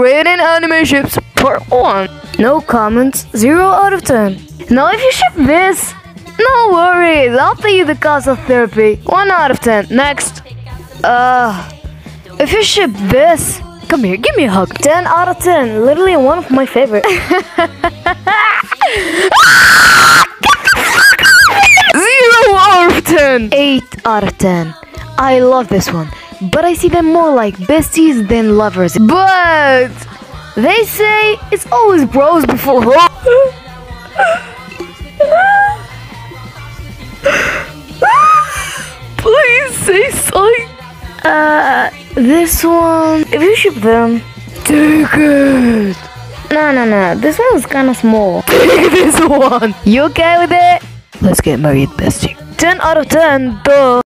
Rating anime ships part 1. No comments, 0 out of 10. Now if you ship this, no worries, I'll pay you the cost of therapy. 1 out of 10. Next. Uh, if you ship this, come here, give me a hug. 10 out of 10, literally one of my favorite. Zero out of 10. 8 out of 10. I love this one, but I see them more like besties than lovers. But they say it's always bros before hoes. Please say something. Uh, this one, if you ship them, Take it. no, no, no, this one is kind of small. Take this one. You okay with it? Let's get married, bestie. 10 out of 10, duh.